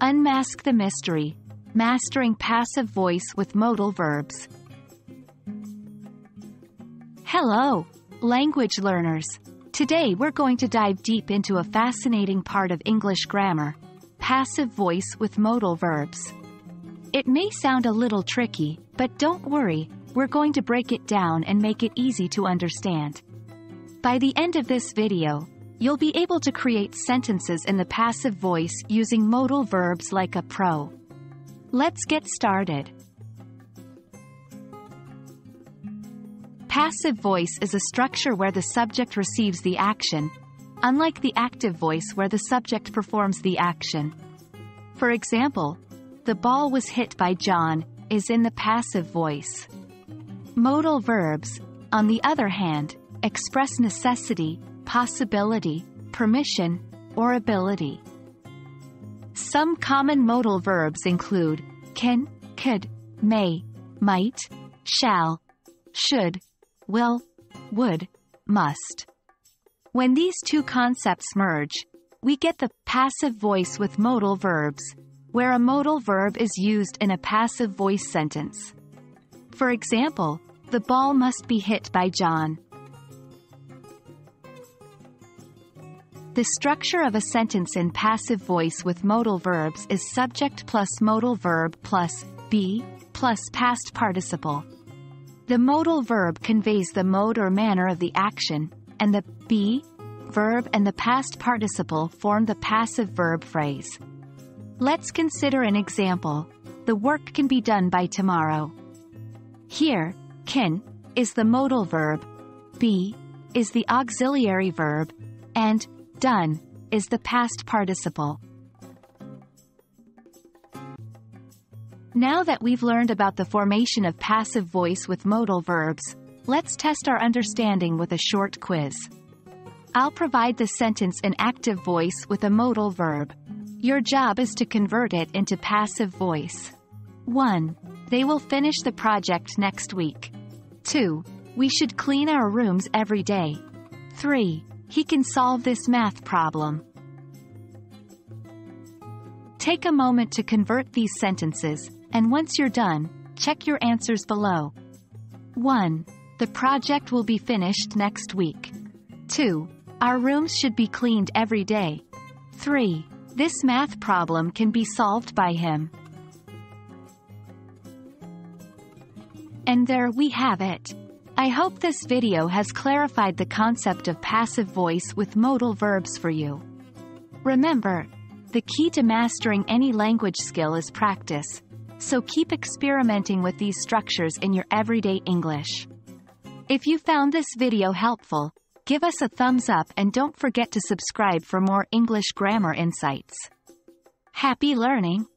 Unmask the mystery. Mastering passive voice with modal verbs. Hello, language learners. Today we're going to dive deep into a fascinating part of English grammar, passive voice with modal verbs. It may sound a little tricky, but don't worry, we're going to break it down and make it easy to understand. By the end of this video, you'll be able to create sentences in the passive voice using modal verbs like a pro. Let's get started. Passive voice is a structure where the subject receives the action, unlike the active voice where the subject performs the action. For example, the ball was hit by John is in the passive voice. Modal verbs, on the other hand, express necessity, possibility, permission, or ability. Some common modal verbs include can, could, may, might, shall, should, will, would, must. When these two concepts merge, we get the passive voice with modal verbs, where a modal verb is used in a passive voice sentence. For example, the ball must be hit by John. The structure of a sentence in passive voice with modal verbs is subject plus modal verb plus be plus past participle. The modal verb conveys the mode or manner of the action, and the be verb and the past participle form the passive verb phrase. Let's consider an example. The work can be done by tomorrow. Here, can is the modal verb, be is the auxiliary verb, and done is the past participle. Now that we've learned about the formation of passive voice with modal verbs, let's test our understanding with a short quiz. I'll provide the sentence in active voice with a modal verb. Your job is to convert it into passive voice. 1. They will finish the project next week. 2. We should clean our rooms every day. 3. He can solve this math problem. Take a moment to convert these sentences, and once you're done, check your answers below. 1. The project will be finished next week. 2. Our rooms should be cleaned every day. 3. This math problem can be solved by him. And there we have it. I hope this video has clarified the concept of passive voice with modal verbs for you. Remember, the key to mastering any language skill is practice, so keep experimenting with these structures in your everyday English. If you found this video helpful, give us a thumbs up and don't forget to subscribe for more English grammar insights. Happy learning!